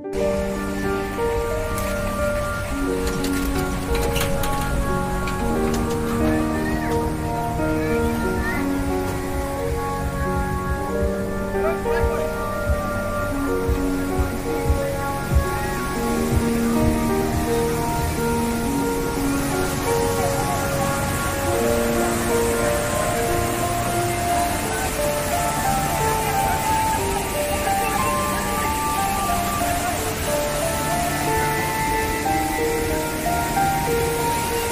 Thank.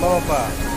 老板